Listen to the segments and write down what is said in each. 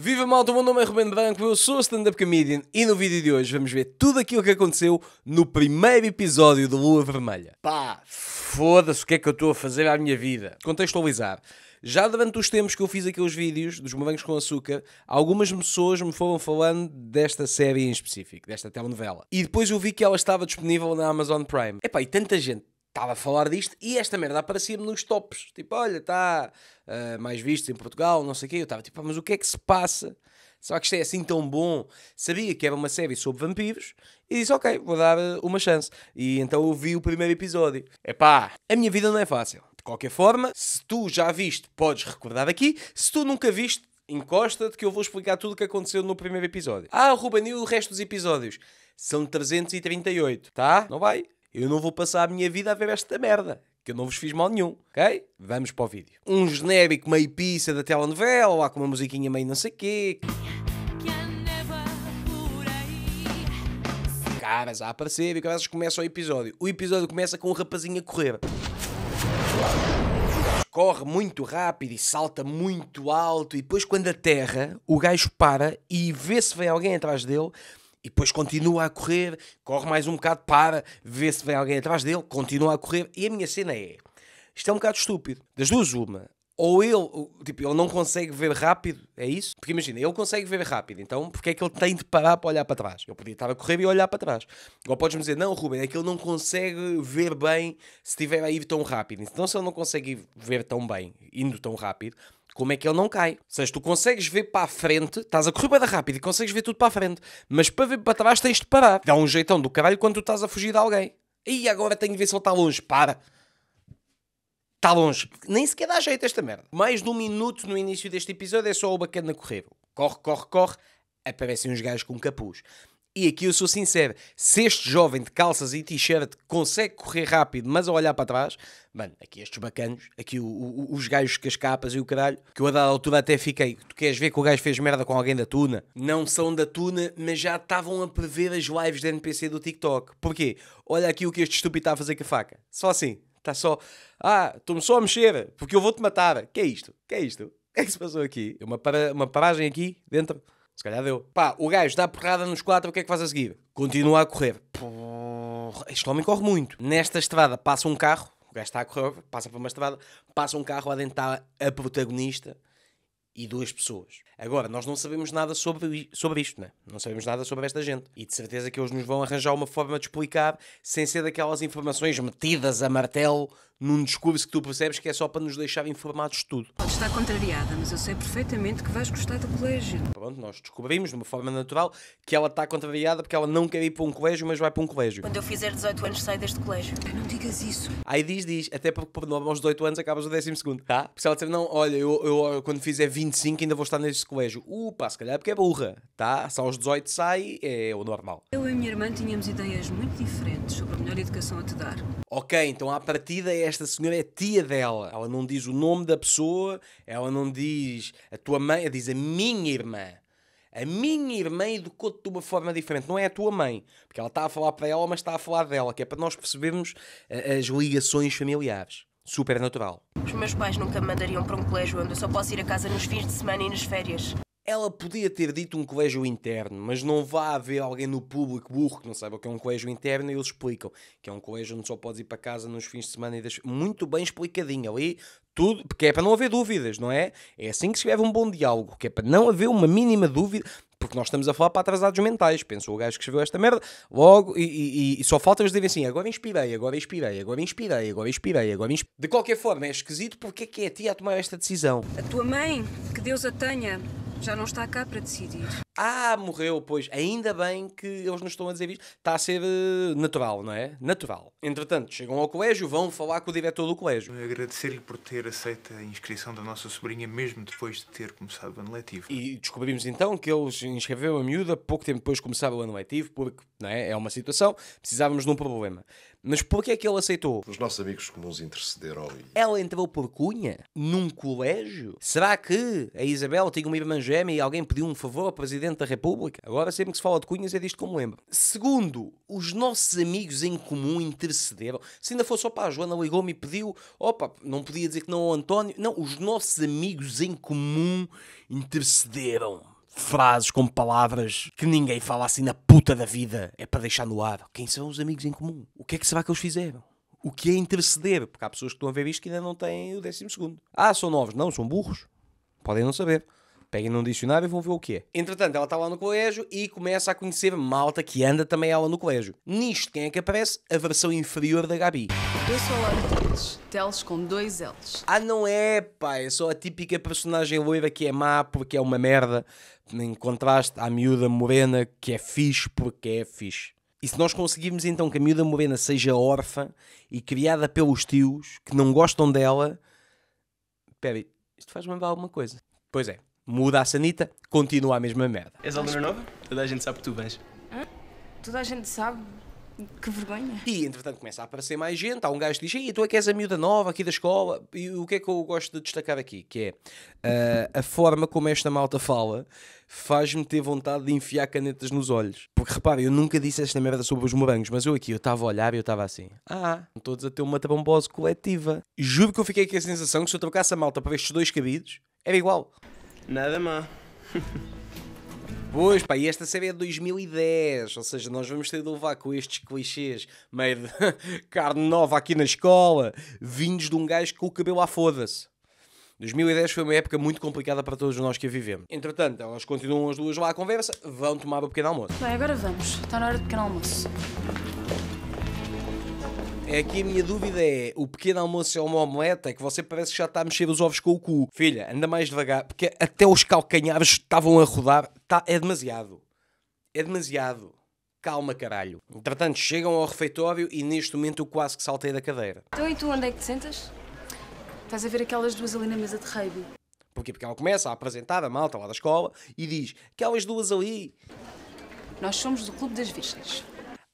Viva malta, o meu nome é Ruben Branco, eu sou stand-up comedian e no vídeo de hoje vamos ver tudo aquilo que aconteceu no primeiro episódio de Lua Vermelha. Pá, foda-se o que é que eu estou a fazer à minha vida. Contextualizar. Já durante os tempos que eu fiz aqueles vídeos dos morangos com açúcar, algumas pessoas me foram falando desta série em específico, desta telenovela. E depois eu vi que ela estava disponível na Amazon Prime. Epá, e tanta gente estava a falar disto e esta merda aparecia-me nos tops. Tipo, olha, está uh, mais visto em Portugal, não sei o quê. Eu estava tipo, mas o que é que se passa? Será que isto é assim tão bom? Sabia que era uma série sobre vampiros e disse, ok, vou dar uh, uma chance. E então eu vi o primeiro episódio. Epá, a minha vida não é fácil. De qualquer forma, se tu já viste, podes recordar aqui. Se tu nunca viste, encosta-te que eu vou explicar tudo o que aconteceu no primeiro episódio. Ah, Ruben, e o resto dos episódios? São 338, tá? Não vai? Eu não vou passar a minha vida a ver esta merda. Que eu não vos fiz mal nenhum, ok? Vamos para o vídeo. Um genérico meio pizza da telenovela, lá com uma musiquinha meio não sei quê. Caras a aparecer e caras começa o episódio. O episódio começa com um rapazinho a correr. Corre muito rápido e salta muito alto e depois quando aterra, o gajo para e vê se vem alguém atrás dele e depois continua a correr, corre mais um bocado, para, vê se vem alguém atrás dele, continua a correr. E a minha cena é: isto é um bocado estúpido. Das duas, uma. Ou ele, tipo, ele não consegue ver rápido, é isso? Porque imagina, ele consegue ver rápido, então porque é que ele tem de parar para olhar para trás? Eu podia estar a correr e olhar para trás. Ou podes-me dizer, não, Ruben, é que ele não consegue ver bem se estiver a ir tão rápido. Então, se ele não consegue ver tão bem, indo tão rápido, como é que ele não cai. Ou seja, tu consegues ver para a frente, estás a correr bem rápido e consegues ver tudo para a frente, mas para ver para trás tens de parar. Dá um jeitão do caralho quando tu estás a fugir de alguém. E agora tenho de ver se ele está longe. Para. Está longe. Nem sequer dá jeito esta merda. Mais de um minuto no início deste episódio é só o bacana correr. Corre, corre, corre. Aparecem uns gajos com capuz. E aqui eu sou sincero, se este jovem de calças e t-shirt consegue correr rápido, mas a olhar para trás, mano, aqui estes bacanos, aqui o, o, os gajos com as capas e o caralho, que eu a dada altura até fiquei, tu queres ver que o gajo fez merda com alguém da Tuna? Não são da Tuna, mas já estavam a prever as lives da NPC do TikTok. Porquê? Olha aqui o que este estúpido está a fazer com a faca. Só assim, está só, ah, estou-me só a mexer, porque eu vou-te matar. Que é isto? Que é isto? O que é que se passou aqui? Uma, para, uma paragem aqui dentro se calhar deu. Pá, o gajo dá porrada nos quatro, o que é que faz a seguir? Continua a correr. Porra, este homem corre muito. Nesta estrada passa um carro, o gajo está a correr, passa por uma estrada, passa um carro, dentro está a protagonista e duas pessoas. Agora, nós não sabemos nada sobre, sobre isto, né? não sabemos nada sobre esta gente. E de certeza que eles nos vão arranjar uma forma de explicar sem ser daquelas informações metidas a martelo num discurso que tu percebes que é só para nos deixar informados de tudo. Pode estar contrariada, mas eu sei perfeitamente que vais gostar do colégio. Pronto, nós descobrimos de uma forma natural que ela está contrariada porque ela não quer ir para um colégio, mas vai para um colégio. Quando eu fizer 18 anos, saio deste colégio. Não digas isso. Aí diz, diz, até porque por nome aos 18 anos acabas o 12 segundo, tá? Porque se ela dizer, não, olha, eu, eu quando fizer 25 ainda vou estar neste colégio. Uh, pá, se calhar é porque é burra, tá? Se aos 18 sai, é o normal. Eu e a minha irmã tínhamos ideias muito diferentes sobre a melhor educação a te dar. Ok, então à partida esta senhora é tia dela. Ela não diz o nome da pessoa, ela não diz a tua mãe, ela diz a minha irmã. A minha irmã educou-te de uma forma diferente, não é a tua mãe, porque ela está a falar para ela, mas está a falar dela, que é para nós percebermos eh, as ligações familiares. Super natural. Os meus pais nunca me mandariam para um colégio onde eu só posso ir a casa nos fins de semana e nas férias. Ela podia ter dito um colégio interno, mas não vá haver alguém no público burro que não saiba o que é um colégio interno e eles explicam que é um colégio onde só podes ir para casa nos fins de semana e das... muito bem explicadinho ali, tudo, porque é para não haver dúvidas, não é? É assim que se escreve um bom diálogo, que é para não haver uma mínima dúvida, porque nós estamos a falar para atrasados mentais. Pensou o gajo que escreveu esta merda, logo, e, e, e só falta eles dizerem assim: agora inspirei, agora inspirei, agora inspirei, agora inspirei, agora inspirei. De qualquer forma, é esquisito porque é que é a tia a tomar esta decisão. A tua mãe, que Deus a tenha, já não está cá para decidir. Ah, morreu, pois. Ainda bem que eles nos estão a dizer isto. Está a ser uh, natural, não é? Natural. Entretanto, chegam ao colégio, vão falar com o diretor do colégio. Agradecer-lhe por ter aceito a inscrição da nossa sobrinha, mesmo depois de ter começado o ano letivo. E descobrimos então que eles inscreveram a miúda pouco tempo depois de começar o ano letivo, porque não é? é uma situação, precisávamos de um problema. Mas porquê é que ele aceitou? Os nossos amigos comuns intercederam e... Ela entrou por cunha? Num colégio? Será que a Isabel tinha uma irmã gêmea e alguém pediu um favor ao presidente da República. Agora, sempre que se fala de cunhas, é disto que eu me lembro. Segundo, os nossos amigos em comum intercederam. Se ainda fosse, opa, a Joana ligou-me e pediu, opa, não podia dizer que não ao António. Não, os nossos amigos em comum intercederam. Frases com palavras que ninguém fala assim na puta da vida. É para deixar no ar. Quem são os amigos em comum? O que é que será que eles fizeram? O que é interceder? Porque há pessoas que estão a ver isto que ainda não têm o décimo segundo. Ah, são novos. Não, são burros. Podem não saber. Peguem num dicionário e vão ver o que é. Entretanto, ela está lá no colégio e começa a conhecer malta que anda também ela no colégio. Nisto, quem é que aparece? A versão inferior da Gabi. Eu sou a Laura Teles. Teles com dois L's. Ah, não é, pá. É só a típica personagem loira que é má porque é uma merda. Em contraste à miúda morena que é fixe porque é fixe. E se nós conseguirmos então que a miúda morena seja órfã e criada pelos tios que não gostam dela. Espera aí, isto faz-me lembrar alguma coisa. Pois é, muda a sanita, continua a mesma merda. És aluna nova? Toda a gente sabe que tu vens. Toda a gente sabe. Que vergonha. E entretanto começa a aparecer mais gente. Há um gajo que diz: Ei, tu é que és a miúda nova aqui da escola. E o que é que eu gosto de destacar aqui? Que é ah, a forma como esta malta fala faz-me ter vontade de enfiar canetas nos olhos. Porque repara, eu nunca disse esta merda sobre os morangos, mas eu aqui eu estava a olhar e eu estava assim: Ah, estão todos a ter uma trombose coletiva. Juro que eu fiquei com a sensação que se eu trocasse a malta para estes dois cabidos, era igual. Nada má. Pois, pá, e esta série é de 2010, ou seja, nós vamos ter de levar com estes clichês meio de carne nova aqui na escola, vindos de um gajo com o cabelo à foda-se. 2010 foi uma época muito complicada para todos nós que a vivemos. Entretanto, elas continuam as duas lá à conversa, vão tomar o pequeno almoço. Bem, agora vamos. Está na hora do pequeno almoço. É aqui a minha dúvida é: o pequeno almoço é uma omeleta? É que você parece que já está a mexer os ovos com o cu. Filha, anda mais devagar, porque até os calcanhares estavam a rodar. Tá, é demasiado. É demasiado. Calma, caralho. Entretanto, chegam ao refeitório e neste momento eu quase que saltei da cadeira. Então e tu, onde é que te sentas? Estás a ver aquelas duas ali na mesa de rugby? Porquê? Porque ela começa a apresentar a malta lá da escola e diz: aquelas duas ali. Nós somos do Clube das Virgens.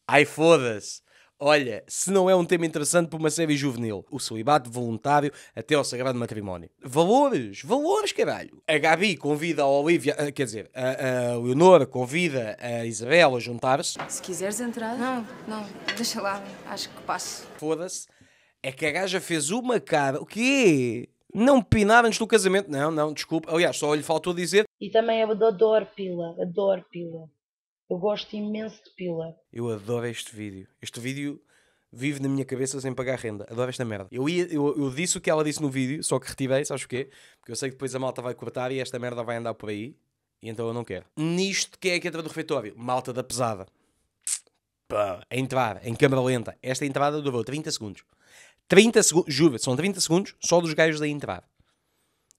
Ai foda-se. Olha, se não é um tema interessante para uma série juvenil, o celibato voluntário até ao sagrado matrimónio. Valores, valores, caralho. A Gabi convida a Olivia, ah, quer dizer, a, a Leonor convida a Isabel a juntar-se. Se quiseres entrar. Não, não, deixa lá. Acho que passo. Foda-se. É que a gaja fez uma cara. O quê? Não pinar antes do casamento? Não, não, desculpa. Aliás, só lhe faltou dizer. E também eu adoro pila, adoro pila. Eu gosto imenso de pila. Eu adoro este vídeo. Este vídeo vive na minha cabeça sem pagar renda. Adoro esta merda. Eu, ia, eu, eu disse o que ela disse no vídeo, só que retirei, sabes porquê? Porque eu sei que depois a malta vai cortar e esta merda vai andar por aí. E então eu não quero. Nisto, quem é que entra do refeitório? Malta da pesada. Pá, a entrar, em câmera lenta. Esta entrada durou 30 segundos. 30 segundos, juro, são 30 segundos só dos gajos a entrar.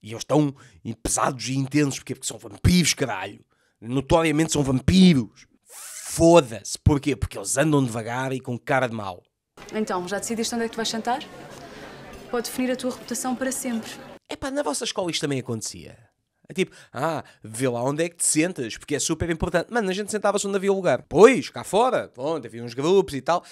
E eles estão pesados e intensos, porque, porque são vampiros, caralho. Notoriamente são vampiros. Foda-se. Porquê? Porque eles andam devagar e com cara de mau. Então, já decidiste onde é que tu vais sentar? Pode definir a tua reputação para sempre. Epá, na vossa escola isto também acontecia. É tipo, ah, vê lá onde é que te sentas, porque é super importante. Mano, a gente sentava-se onde havia lugar. Pois, cá fora, onde havia uns grupos e tal.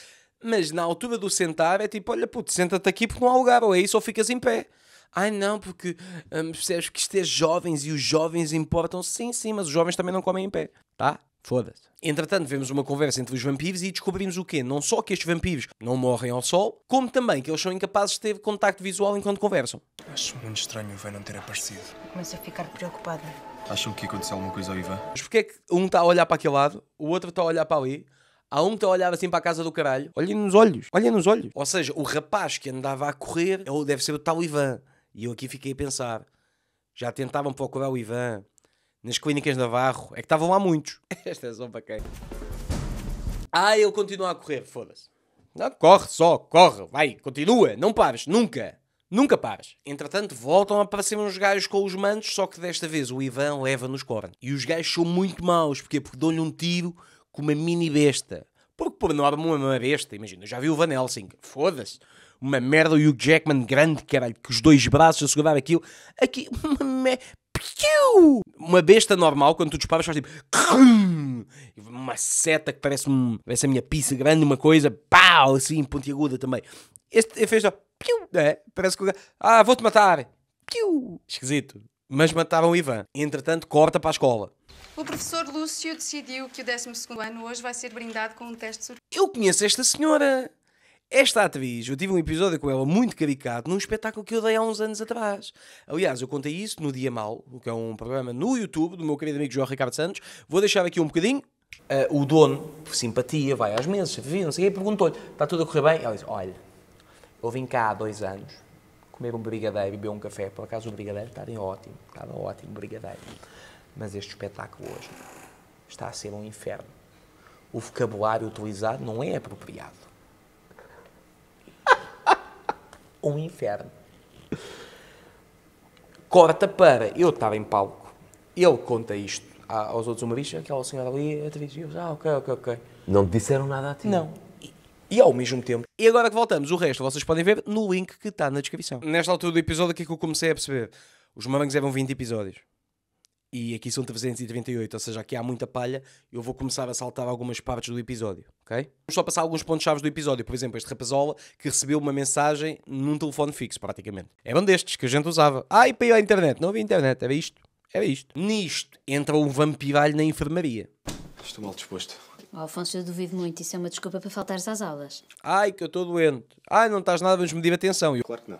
Mas na altura do sentar é tipo, olha puto, senta-te aqui porque não há lugar, ou é isso ou ficas em pé. Ai não, porque hum, percebes que isto é jovens e os jovens importam. Sim, sim, mas os jovens também não comem em pé, tá? Foda-se. Entretanto, vemos uma conversa entre os vampiros e descobrimos o quê? Não só que estes vampiros não morrem ao sol, como também que eles são incapazes de ter contacto visual enquanto conversam. Acho muito estranho o Ivan não ter aparecido. Começo a ficar preocupada. Acham que aconteceu alguma coisa ao Ivan? Mas porquê é que um está a olhar para aquele lado, o outro está a olhar para ali, há um que está a olhar assim para a casa do caralho? Olhem nos olhos, olhem nos olhos. Ou seja, o rapaz que andava a correr ele deve ser o tal Ivan. E eu aqui fiquei a pensar, já tentavam procurar o Ivan nas clínicas Navarro, é que estavam lá muitos. Esta é só para quem? Ah, ele continua a correr, foda-se. Não, corre só, corre, vai, continua, não pares, nunca. Nunca pares. Entretanto, voltam a aparecer uns gajos com os mantos, só que desta vez o Ivan leva nos cornos. E os gajos são muito maus, porquê? Porque dão-lhe um tiro com uma mini besta. Porque por norma uma besta, imagina, já vi o Van Helsing, foda-se. Uma merda, o Hugh Jackman grande, caralho, com os dois braços a segurar aquilo. Aqui, uma me... Piu! Uma besta normal, quando tu disparas, faz tipo. Uma seta que parece, um, parece a minha pizza grande, uma coisa, pau, assim, pontiaguda também. Este fez só. Piu! É, parece que. o Ah, vou-te matar! Piu! Esquisito. mas mataram o Ivan. Entretanto, corta para a escola. O professor Lúcio decidiu que o 12 ano hoje vai ser brindado com um teste surpresa. Eu conheço esta senhora. Esta atriz, eu tive um episódio com ela muito caricato num espetáculo que eu dei há uns anos atrás. Aliás, eu contei isso no Dia Mal, que é um programa no YouTube do meu querido amigo João Ricardo Santos. Vou deixar aqui um bocadinho. Ah, o dono, por simpatia, vai às mesas, viu, não sei o quê, perguntou-lhe: está tudo a correr bem? Ela disse: olha, eu vim cá há dois anos comer um brigadeiro e beber um café. Por acaso o brigadeiro estava ótimo, estava ótimo brigadeiro. Mas este espetáculo hoje está a ser um inferno. O vocabulário utilizado não é apropriado. Um inferno. Corta para eu estava em palco, ele conta isto aos outros humoristas, aquela senhora ali, a atriz, e eu, ah, ok, ok, ok. Não te disseram nada a ti? Não. E, e ao mesmo tempo. E agora que voltamos, o resto vocês podem ver no link que está na descrição. Nesta altura do episódio, o que é que eu comecei a perceber? Os morangos eram 20 episódios. E aqui são 338, ou seja, aqui há muita palha. Eu vou começar a saltar algumas partes do episódio, ok? Vamos só passar alguns pontos-chave do episódio. Por exemplo, este rapazola que recebeu uma mensagem num telefone fixo, praticamente. Era um destes que a gente usava. Ah, e para ir à internet? Não havia internet, era isto. Era isto. Nisto entra um vampiralho na enfermaria. Estou mal disposto. Oh, Afonso, eu duvido muito. Isso é uma desculpa para faltares às aulas. Ai, que eu estou doente. Ai, não estás nada, vamos medir a tensão. Eu Claro que não.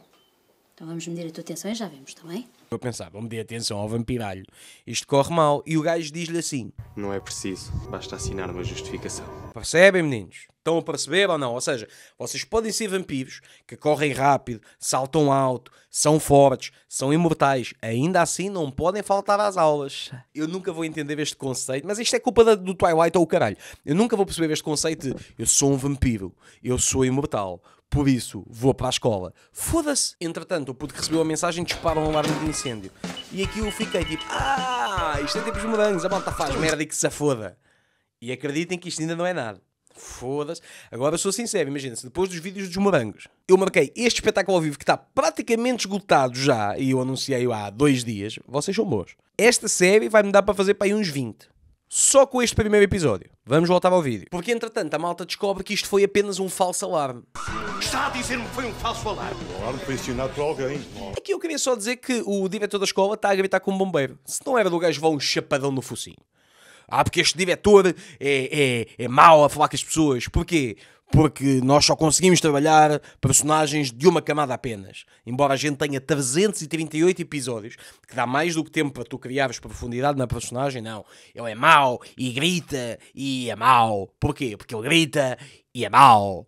Então vamos medir a tua atenção e já vemos, está bem? vou pensar, vou medir a atenção ao vampiralho. Isto corre mal. E o gajo diz-lhe assim: Não é preciso, basta assinar uma justificação. Percebem, meninos? Estão a perceber ou não? Ou seja, vocês podem ser vampiros que correm rápido, saltam alto, são fortes, são imortais. Ainda assim, não podem faltar às aulas. Eu nunca vou entender este conceito, mas isto é culpa do Twilight ou o caralho. Eu nunca vou perceber este conceito de eu sou um vampiro, eu sou imortal. Por isso, vou para a escola. Foda-se! Entretanto, o puto que recebeu a mensagem dispara um alarme de incêndio. E aqui eu fiquei tipo, ah, isto é tipo os morangos, a malta faz merda e que se foda. E acreditem que isto ainda não é nada. Foda-se. Agora sou sincero, imagina-se, depois dos vídeos dos morangos, eu marquei este espetáculo ao vivo que está praticamente esgotado já, e eu anunciei-o há dois dias, vocês são bons. Esta série vai-me dar para fazer para aí uns 20. Só com este primeiro episódio. Vamos voltar ao vídeo. Porque entretanto a malta descobre que isto foi apenas um falso alarme. Está a dizer-me que foi um falso alarme. Claro, foi ensinado por alguém. Aqui eu queria só dizer que o diretor da escola está a gritar com um bombeiro. Se não era do gajo, vá um chapadão no focinho. Ah, porque este diretor é, é, é mau a falar com as pessoas. Porquê? Porque nós só conseguimos trabalhar personagens de uma camada apenas. Embora a gente tenha 338 episódios, que dá mais do que tempo para tu criares profundidade na personagem, não. Ele é mau e grita e é mau. Porquê? Porque ele grita e é mau.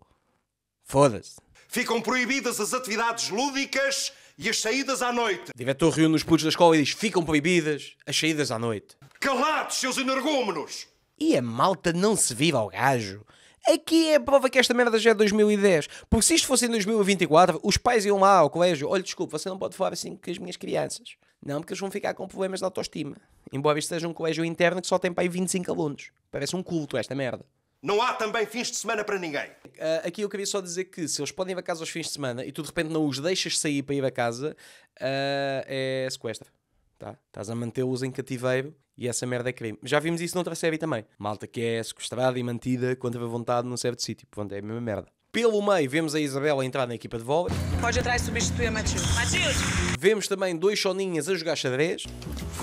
Foda-se. Ficam proibidas as atividades lúdicas e as saídas à noite. O diretor reúne os putos da escola e diz: ficam proibidas as saídas à noite. Calados, seus energúmenos! E a malta não se vive ao gajo. Aqui é a prova que esta merda já é 2010. Porque se isto fosse em 2024, os pais iam lá ao colégio: olha, desculpa, você não pode falar assim com as minhas crianças. Não, porque eles vão ficar com problemas de autoestima. Embora isto seja um colégio interno que só tem para aí 25 alunos. Parece um culto esta merda. Não há também fins de semana para ninguém. Ah, aqui eu queria só dizer que se eles podem ir a casa aos fins de semana e tu de repente não os deixas sair para ir a casa, ah, é sequestro. Tá? Estás a mantê-los em cativeiro e essa merda é crime. Já vimos isso noutra série também. Malta que é sequestrada e mantida contra a vontade num certo sítio. Pronto, é a mesma merda. Pelo meio, vemos a Isabela entrar na equipa de vôlei. Pode atrás substituir a Matilde. Matilde! Vemos também dois soninhas a jogar xadrez.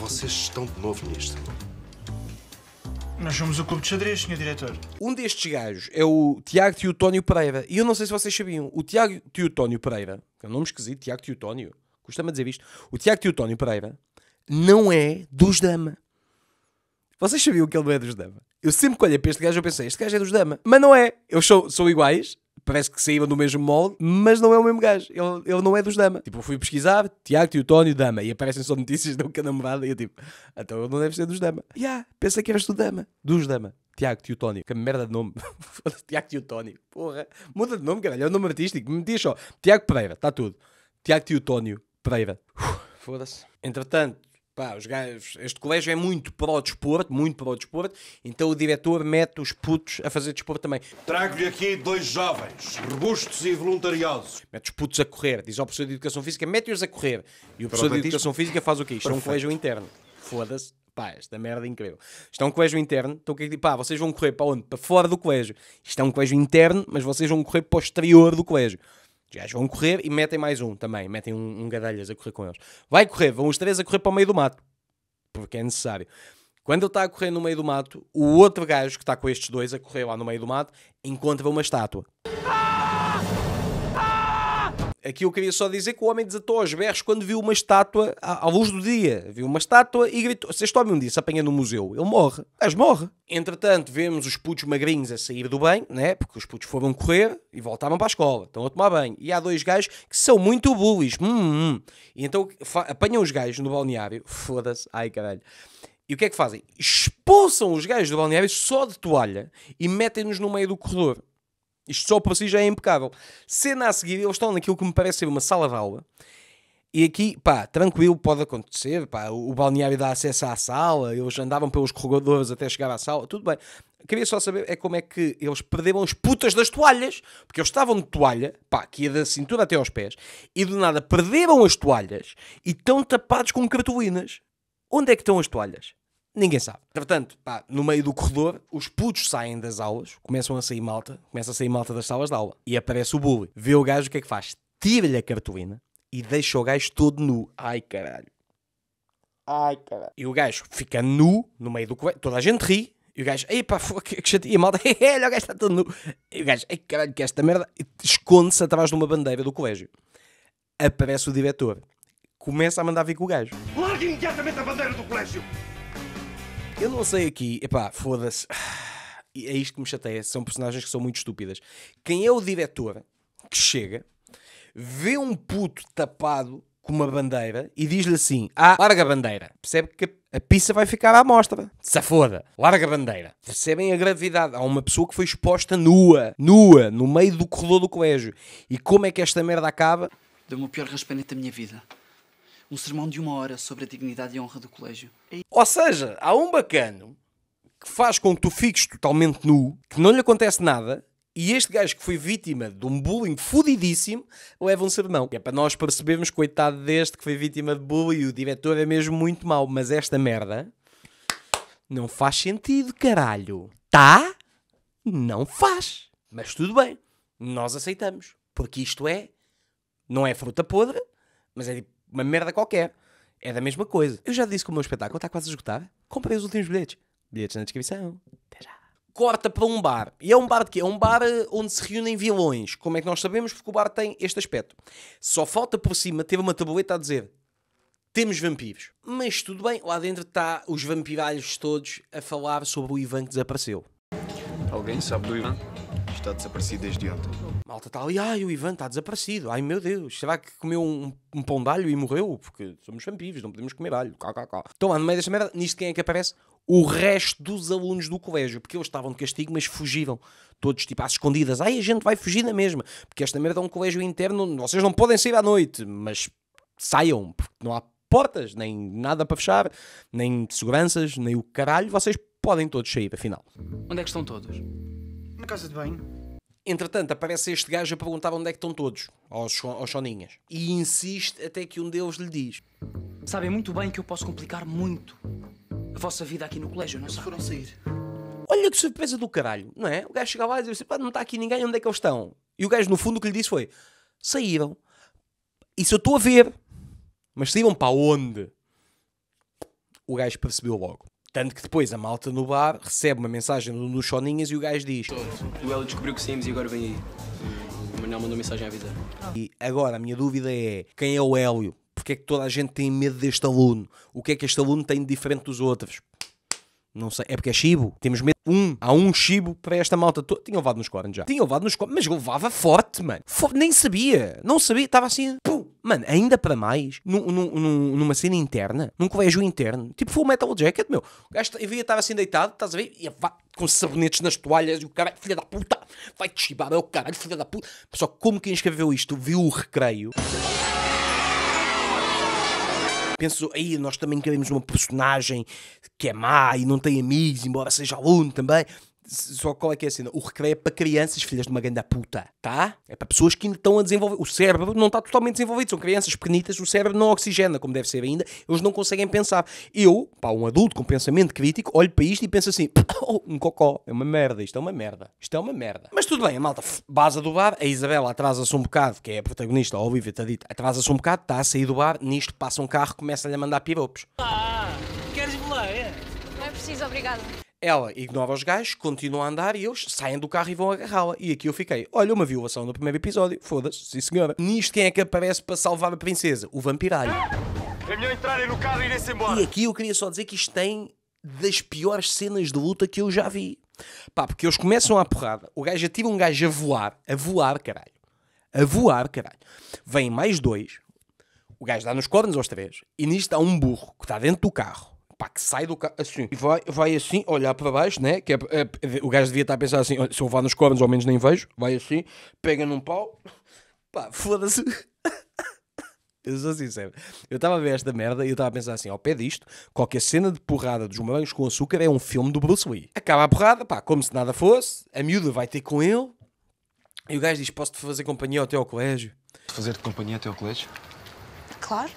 Vocês estão de novo nisto. Nós somos o clube de xadrez, senhor diretor. Um destes gajos é o Tiago Teotónio Pereira. E eu não sei se vocês sabiam. O Tiago Teotónio Pereira, que é um nome esquisito, Tiago Teotónio, custa-me a dizer isto. O Tiago Teotónio Pereira não é dos Dama. Vocês sabiam que ele não é dos Dama? Eu sempre que olhei para este gajo eu pensei, este gajo é dos Dama. Mas não é. Eles são, são iguais, parece que saíram do mesmo molde, mas não é o mesmo gajo. Ele, ele não é dos Dama. Tipo, eu fui pesquisar, Tiago Teotónio Dama, e aparecem só notícias da namorada, e eu tipo, então ele não deve ser dos Dama. Ya, yeah, pensa que eras do Dama. Dos Dama. Tiago Teotónio. Que merda de nome. Tiago Teotónio. Porra. Muda de nome, caralho. É um nome artístico. Me metias só. Tiago Pereira. Está tudo. Tiago Teotónio Pereira. Uf, Foda-se. Entretanto, pá, os gajos, este colégio é muito pró-desporto, muito pró-desporto, então o diretor mete os putos a fazer desporto também. Trago-lhe aqui dois jovens, robustos e voluntariosos. Mete os putos a correr. Diz ao professor de Educação Física, mete-os a correr. E o professor de? Educação Física faz o quê? Isto é um colégio interno. Foda-se. Pá, esta merda é incrível. Isto é um colégio interno. Então o que é que pá, vocês vão correr para onde? Para fora do colégio. Isto é um colégio interno, mas vocês vão correr para o exterior do colégio. Os gajos vão correr e metem mais um também. Metem um, um gadelhas a correr com eles. Vai correr, vão os três a correr para o meio do mato. Porque é necessário. Quando ele está a correr no meio do mato, o outro gajo que está com estes dois a correr lá no meio do mato encontra uma estátua. Aqui eu queria só dizer que o homem desatou aos berros quando viu uma estátua à, à luz do dia. Viu uma estátua e gritou. Se este homem um dia se apanha no museu, ele morre. Mas morre. Entretanto, vemos os putos magrinhos a sair do banho, né? Porque os putos foram correr e voltaram para a escola. Estão a tomar banho. E há dois gajos que são muito bullies. Hum, hum. E então apanham os gajos no balneário. Foda-se. Ai caralho. E o que é que fazem? Expulsam os gajos do balneário só de toalha e metem-nos no meio do corredor. Isto só por si já é impecável. Cena a seguir, eles estão naquilo que me parece ser uma sala de aula. E aqui, pá, tranquilo, pode acontecer. Pá, o balneário dá acesso à sala, eles andavam pelos corredores até chegar à sala, tudo bem. Queria só saber é como é que eles perderam as putas das toalhas, porque eles estavam de toalha, pá, que ia da cintura até aos pés, e do nada perderam as toalhas e estão tapados com cartolinas. Onde é que estão as toalhas? Ninguém sabe. Portanto, pá, no meio do corredor, os putos saem das aulas, começam a sair malta, começa a sair malta das salas de aula. E aparece o bully. Vê o gajo, o que é que faz? Tira-lhe a cartolina e deixa o gajo todo nu. Ai, caralho. Ai, caralho. E o gajo fica nu, no meio do colégio. Toda a gente ri. E o gajo, ei pá, fô, que, que chateia, malta. Olha, o gajo está todo nu. E o gajo, ei caralho, que esta merda. E Esconde-se atrás de uma bandeira do colégio. Aparece o diretor. Começa a mandar vir com o gajo. Largue imediatamente a bandeira do colégio! Eu não sei aqui, epá, foda-se. É isto que me chateia. São personagens que são muito estúpidas. Quem é o diretor que chega, vê um puto tapado com uma bandeira e diz-lhe assim: Ah, larga a bandeira. Percebe que a pizza vai ficar à mostra. Se foda, larga a bandeira. Percebem a gravidade? Há uma pessoa que foi exposta nua, nua, no meio do corredor do colégio. E como é que esta merda acaba? Deu-me o pior raspanete da minha vida. Um sermão de uma hora sobre a dignidade e honra do colégio. Ou seja, há um bacano que faz com que tu fiques totalmente nu, que não lhe acontece nada, e este gajo que foi vítima de um bullying fudidíssimo leva um sermão. É para nós percebermos, coitado deste que foi vítima de bullying, o diretor é mesmo muito mau, mas esta merda não faz sentido, caralho. Tá? Não faz. Mas tudo bem. Nós aceitamos. Porque isto é. Não é fruta podre, mas é tipo uma merda qualquer. É da mesma coisa. Eu já disse que o meu espetáculo está quase a esgotar. Comprei os últimos bilhetes. Bilhetes na descrição. Até já. Corta para um bar. E é um bar de quê? É um bar eh, onde se reúnem vilões. Como é que nós sabemos? Porque o bar tem este aspecto. Só falta por cima ter uma tabuleta a dizer temos vampiros. Mas tudo bem, lá dentro está os vampiralhos todos a falar sobre o Ivan que desapareceu. Alguém sabe do Ivan? Está desaparecido desde ontem. Malta está ali, ai, o Ivan está desaparecido. Ai meu Deus, será que comeu um, um pão de alho e morreu? Porque somos vampiros, não podemos comer alho. Cá, cá, cá. Então lá no meio desta merda, nisto quem é que aparece? O resto dos alunos do colégio, porque eles estavam de castigo, mas fugiram. Todos tipo às escondidas. Ai, a gente vai fugir na mesma. Porque esta merda é um colégio interno, vocês não podem sair à noite, mas saiam, porque não há portas, nem nada para fechar, nem seguranças, nem o caralho. Vocês podem todos sair, afinal. Onde é que estão todos? Na casa de banho. Entretanto, aparece este gajo a perguntar onde é que estão todos, aos, choninhas. E insiste até que um deles lhe diz: Sabem muito bem que eu posso complicar muito a vossa vida aqui no colégio, não sabem? foram sair. Olha que surpresa do caralho, não é? O gajo chega lá e diz assim: "Pá, não está aqui ninguém, onde é que eles estão? E o gajo, no fundo, o que lhe disse foi: saíram. Isso eu estou a ver. Mas saíram para onde? O gajo percebeu logo. Tanto que depois a malta no bar recebe uma mensagem do dos Choninhas e o gajo diz: O Hélio descobriu que saímos e agora vem aí. O Manel mandou mensagem a avisar. E agora a minha dúvida é: quem é o Hélio? Porque é que toda a gente tem medo deste aluno? O que é que este aluno tem de diferente dos outros? Não sei, é porque é chibo. Temos medo. Um, há um chibo para esta malta toda. Tinha levado nos cornos já. Tinha levado nos cornos, mas levava forte, mano. Fo- Nem sabia. Não sabia. Estava assim. Pum. Mano, ainda para mais, num- num- num- numa cena interna, num colégio interno, tipo Full Metal Jacket, meu. O gajo devia estar assim deitado, estás a ver? E vá com sabonetes nas toalhas e o caralho, filha da puta, vai-te chibar, é o caralho, filha da puta. Só como quem escreveu isto viu o recreio. Pensou, aí nós também queremos uma personagem que é má e não tem amigos, embora seja aluno também. Só qual é que é a cena? O recreio é para crianças, filhas de uma grande puta, tá? É para pessoas que ainda estão a desenvolver. O cérebro não está totalmente desenvolvido. São crianças pequenitas, o cérebro não oxigena como deve ser ainda. Eles não conseguem pensar. Eu, pá, um adulto com pensamento crítico, olho para isto e penso assim: oh, um cocó, é uma merda, isto é uma merda, isto é uma merda. Mas tudo bem, a malta base do bar, a Isabela atrasa-se um bocado, que é a protagonista, a Olivia está dito, atrasa-se um bocado, está a sair do bar, nisto passa um carro, começa-lhe a mandar piropos. Ah, queres boleia? Não é preciso, obrigada. Ela ignora os gajos, continua a andar e eles saem do carro e vão agarrá-la. E aqui eu fiquei, olha, uma violação no primeiro episódio, foda-se, sim senhora. Nisto quem é que aparece para salvar a princesa? O vampiralho. É melhor entrarem no carro e irem-se embora. E aqui eu queria só dizer que isto tem das piores cenas de luta que eu já vi. Pá, porque eles começam a porrada, o gajo atira um gajo a voar, a voar, caralho. A voar, caralho. Vêm mais dois, o gajo dá nos cornos aos três, e nisto há um burro que está dentro do carro, pá, que sai do carro assim, e vai, vai assim, olhar para baixo, né? Que é, é, o gajo devia estar a pensar assim: se eu vá nos cornos, ao menos nem vejo, vai assim, pega num pau, pá, foda-se. Eu sou sincero. Eu estava a ver esta merda e eu estava a pensar assim: ao pé disto, qualquer cena de porrada dos morangos com açúcar é um filme do Bruce Lee. Acaba a porrada, pá, como se nada fosse, a miúda vai ter com ele, e o gajo diz: Posso-te fazer companhia até ao colégio? Fazer-te companhia até ao colégio? Claro.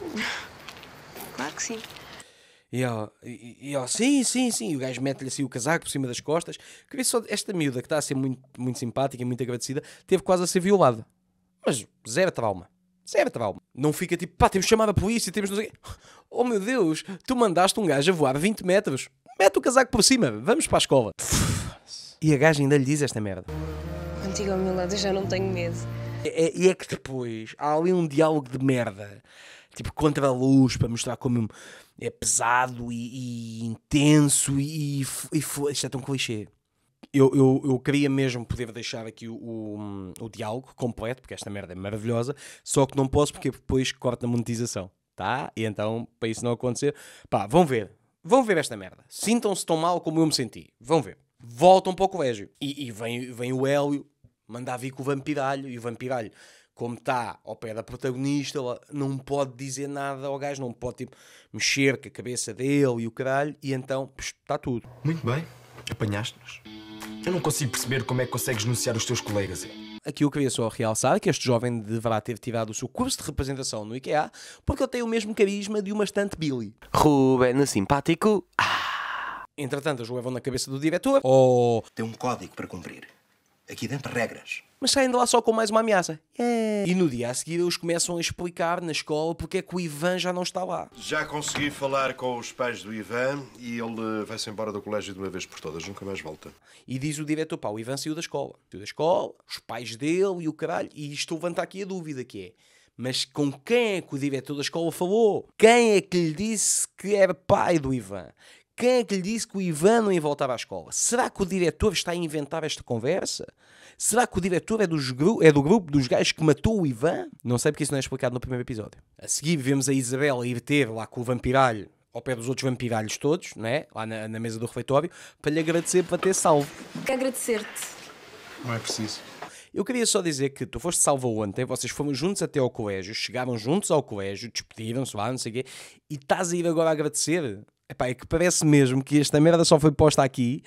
Claro que sim. E ó, e, ó, sim, sim, sim. E o gajo mete-lhe assim o casaco por cima das costas. Queria só esta miúda que está a ser muito, muito simpática e muito agradecida, teve quase a ser violada. Mas zero trauma. Zero trauma. Não fica tipo, pá, temos de chamar a polícia, temos. Oh meu Deus, tu mandaste um gajo a voar 20 metros. Mete o casaco por cima, vamos para a escola. E a gaja ainda lhe diz esta merda. Contigo ao meu lado eu já não tenho medo. É- E é, que depois há ali um diálogo de merda, tipo contra a luz, para mostrar como é pesado e, e intenso e, e f- isto é tão clichê. Eu, eu, eu queria mesmo poder deixar aqui o, o, o diálogo completo, porque esta merda é maravilhosa, só que não posso porque depois corta a monetização, tá? E então, para isso não acontecer, pá, vão ver, vão ver esta merda. Sintam-se tão mal como eu me senti, vão ver. Voltam para o colégio e, e vem, vem o Hélio mandar vir com o vampiralho e o vampiralho, como está ao pé da protagonista, ela não pode dizer nada ao gajo, não pode tipo, mexer com a cabeça dele e o caralho, e então está tudo. Muito bem, apanhaste-nos. Eu não consigo perceber como é que consegues denunciar os teus colegas. é. Aqui eu queria só realçar que este jovem deverá ter tirado o seu curso de representação no IKEA porque ele tem o mesmo carisma de uma estante Billy. Ruben simpático. Ah. Entretanto, eles o levam na cabeça do diretor. Oh. Tem um código para cumprir. Aqui dentro, regras. Mas saem de lá só com mais uma ameaça. E no dia a seguir eles começam a explicar na escola porque é que o Ivan já não está lá. Já consegui falar com os pais do Ivan e ele vai-se embora do colégio de uma vez por todas, nunca mais volta. E diz o diretor, pá, o Ivan saiu da escola. Saiu da escola, os pais dele e o caralho. E isto levanta aqui a dúvida que é, mas com quem é que o diretor da escola falou? Quem é que lhe disse que era pai do Ivan? Quem é que lhe disse que o Ivan não ia voltar à escola? Será que o diretor está a inventar esta conversa? Será que o diretor é, dos gru é do grupo dos gajos que matou o Ivan? Não sei porque isso não é explicado no primeiro episódio. A seguir vemos a Isabela ir ter lá com o vampiralho ao pé dos outros vampiralhos todos, né? lá na, na mesa do refeitório, para lhe agradecer por ter salvo. Quero agradecer-te. Não é preciso. Eu queria só dizer que tu foste salvo ontem, vocês foram juntos até ao colégio, chegaram juntos ao colégio, despediram-se lá, não sei o quê, e estás a ir agora a agradecer? Epá, é que parece mesmo que esta merda só foi posta aqui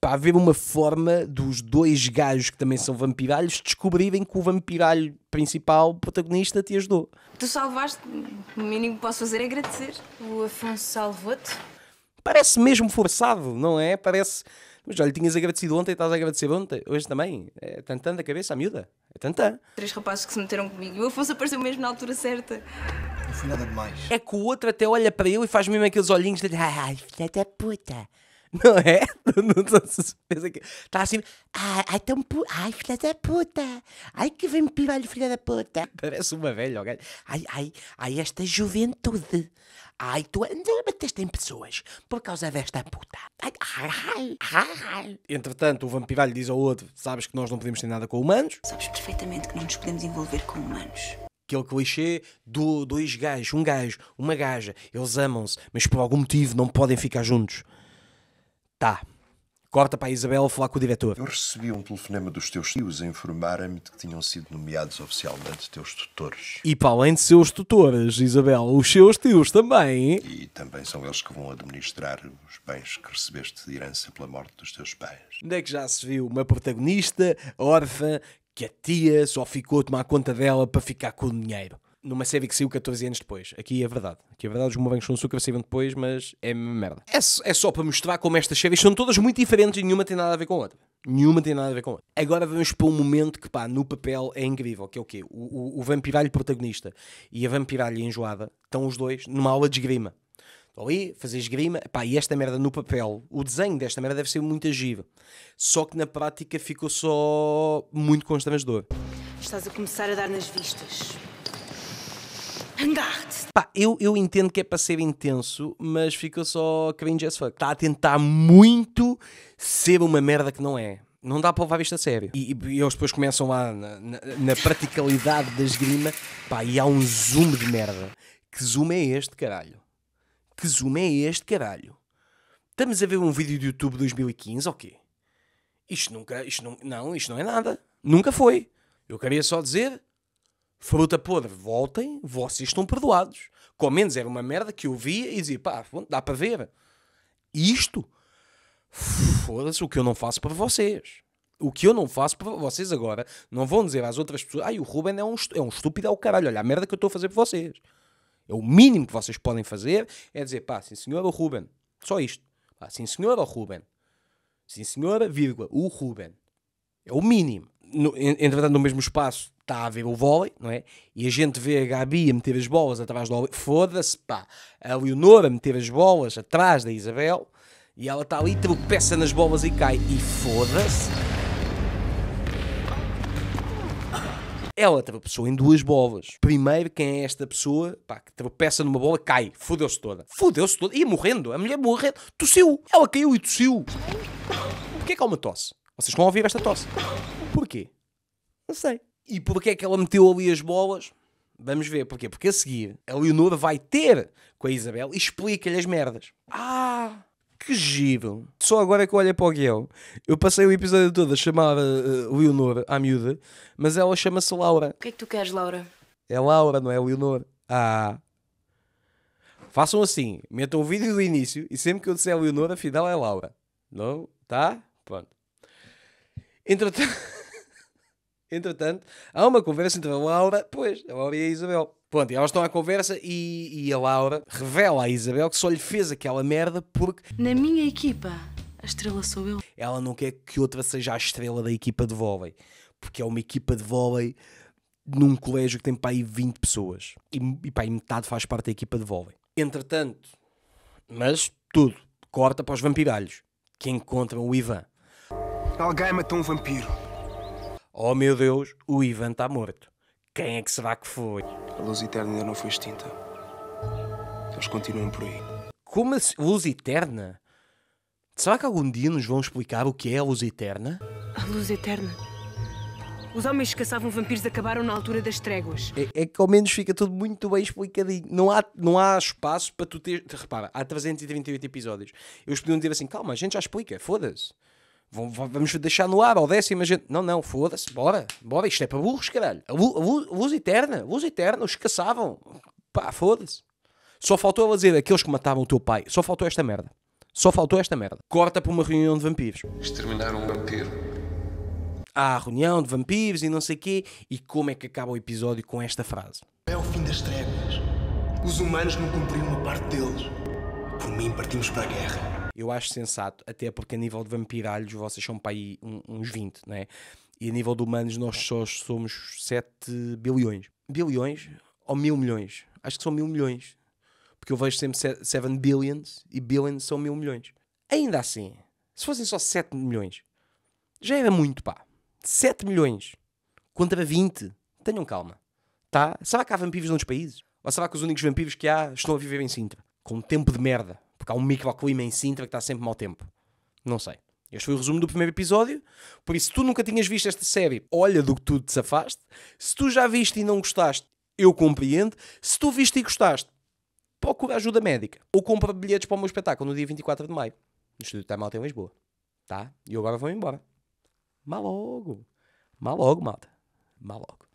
para haver uma forma dos dois gajos que também são vampiralhos descobrirem que o vampiralho principal, protagonista, te ajudou. Tu salvaste, o mínimo que posso fazer é agradecer. O Afonso salvou-te. Parece mesmo forçado, não é? Parece. Mas olha, tinhas agradecido ontem, estás a agradecer ontem, hoje também. É tantã da cabeça, a miúda. É tantã. Três rapazes que se meteram comigo e o Afonso apareceu mesmo na altura certa. Não foi nada demais. É que o outro até olha para ele e faz mesmo aqueles olhinhos de ai, filha da puta. Não é? Pensa que Está assim, ai, ai, tão pu... ai, filha da puta. Ai, que vampiralho, filha da puta. Parece uma velha, ok? Ai, ai, ai, esta juventude. Ai, tu bateste em pessoas por causa desta puta. Ai, ai, ai, ai, ai. Entretanto, o vampiralho diz ao outro: Sabes que nós não podemos ter nada com humanos? Sabes perfeitamente que não nos podemos envolver com humanos. Aquele clichê do dois gajos, um gajo, uma gaja, eles amam-se, mas por algum motivo não podem ficar juntos. Tá. Corta para a Isabel falar com o diretor. Eu recebi um telefonema dos teus tios a informarem-me de que tinham sido nomeados oficialmente teus tutores. E para além de seus tutores, Isabel, os seus tios também. E também são eles que vão administrar os bens que recebeste de herança pela morte dos teus pais. Onde é que já se viu uma protagonista órfã que a tia só ficou a tomar conta dela para ficar com o dinheiro? Numa série que saiu 14 anos depois. Aqui é verdade. Aqui é verdade, os morangos com açúcar saíram depois, mas é merda. É, é só para mostrar como estas séries são todas muito diferentes e nenhuma tem nada a ver com a outra. Nenhuma tem nada a ver com outra. Agora vamos para um momento que, pá, no papel é incrível, que é o quê? O, o, o vampiralho protagonista e a vampiralha enjoada estão os dois numa aula de esgrima. Estão ali, fazer esgrima, pá, e esta merda no papel, o desenho desta merda deve ser muito agir. Só que na prática ficou só muito constrangedor. Estás a começar a dar nas vistas. Andar-te! Pá, eu, eu entendo que é para ser intenso, mas ficou só cringe as fuck. Está a tentar muito ser uma merda que não é. Não dá para levar isto a sério. E, e eles depois começam lá na, na, na praticalidade da esgrima, pá, e há um zoom de merda. Que zoom é este, caralho? Que zoom é este, caralho? Estamos a ver um vídeo de YouTube 2015 ou quê? Isto nunca, isto não, não, isto não é nada. Nunca foi. Eu queria só dizer, fruta podre, voltem, vocês estão perdoados. Com menos era uma merda que eu via e dizia, pá, dá para ver. Isto, foda-se, o que eu não faço para vocês. O que eu não faço para vocês agora, não vão dizer às outras pessoas, ai, o Ruben é um, é um estúpido, é o caralho, olha a merda que eu estou a fazer por vocês. É o mínimo que vocês podem fazer, é dizer, pá, sim senhor, o Ruben. Só isto. Pá, sim senhor, o Ruben. Sim senhora, vírgula, o Ruben. É o mínimo. No, entretanto, no mesmo espaço está a ver o vôlei, não é? E a gente vê a Gabi a meter as bolas atrás do Foda-se, pá. A Leonora a meter as bolas atrás da Isabel e ela está ali, tropeça nas bolas e cai. E foda-se. Ela tropeçou em duas bolas. Primeiro, quem é esta pessoa pá, que tropeça numa bola, cai. Fudeu-se toda. Fudeu-se toda. Ia morrendo. A mulher morrendo. Tossiu. Ela caiu e tossiu. Porquê que há uma tosse? Vocês a ouvir esta tosse? Porquê? Não sei. E porquê é que ela meteu ali as bolas? Vamos ver. Porquê? Porque a seguir, a Leonora vai ter com a Isabel e explica-lhe as merdas. Ah, que giro. Só agora é que eu olhei para o guião. Eu passei o episódio todo a chamar uh, Leonora, à miúda, mas ela chama-se Laura. O que é que tu queres, Laura? É Laura, não é Leonora. Ah. Façam assim. Metam o vídeo do início e sempre que eu disser Leonora, afinal é Laura. Não? Tá? Pronto. Entretanto... Entretanto, há uma conversa entre a Laura, pois, a Laura e a Isabel. Pronto, e elas estão à conversa e, e a Laura revela à Isabel que só lhe fez aquela merda porque. Na minha equipa, a estrela sou eu. Ela não quer que outra seja a estrela da equipa de vôlei. Porque é uma equipa de vôlei num colégio que tem para aí 20 pessoas. E, e para aí metade faz parte da equipa de vôlei. Entretanto, mas tudo, corta para os vampiralhos que encontram o Ivan. Alguém matou um vampiro. Oh meu Deus, o Ivan está morto. Quem é que será que foi? A luz eterna ainda não foi extinta. Eles continuam por aí. Como assim? Luz eterna? Será que algum dia nos vão explicar o que é a luz eterna? A luz eterna. Os homens que caçavam vampiros acabaram na altura das tréguas. É, é, que ao menos fica tudo muito bem explicadinho. Não há, não há espaço para tu ter. Repara, há 338 episódios. Eles podiam dizer assim: calma, a gente já explica, foda-se. Vamos deixar no ar ao décimo, a gente. Não, não, foda-se, bora, bora, isto é para burros, caralho. A luz, a luz, a luz eterna, a luz eterna, os caçavam. Pá, foda-se. Só faltou ela dizer aqueles que matavam o teu pai. Só faltou esta merda. Só faltou esta merda. Corta para uma reunião de vampiros. Exterminar um vampiro. Há reunião de vampiros e não sei quê. E como é que acaba o episódio com esta frase? É o fim das tréguas. Os humanos não cumpriram uma parte deles. Por mim, partimos para a guerra. Eu acho sensato, até porque a nível de vampiralhos vocês são para aí uns 20, não é? E a nível de humanos nós só somos 7 bilhões. Bilhões ou mil milhões? Acho que são mil milhões. Porque eu vejo sempre 7 billions e billions são mil milhões. Ainda assim, se fossem só 7 milhões, já era muito, pá. 7 milhões contra 20. Tenham calma. Tá? Será que há vampiros noutros países? Ou será que os únicos vampiros que há estão a viver em Sintra? Com um tempo de merda. Porque há um microclima em Sintra que está sempre mau tempo. Não sei. Este foi o resumo do primeiro episódio. Por isso, se tu nunca tinhas visto esta série, olha do que tu te safaste. Se tu já viste e não gostaste, eu compreendo. Se tu viste e gostaste, procura ajuda médica. Ou compra bilhetes para o meu espetáculo no dia 24 de maio, no Estúdio Time Out em Lisboa. Tá? E eu agora vou embora. Mal logo. Mal logo, malta. Mal logo.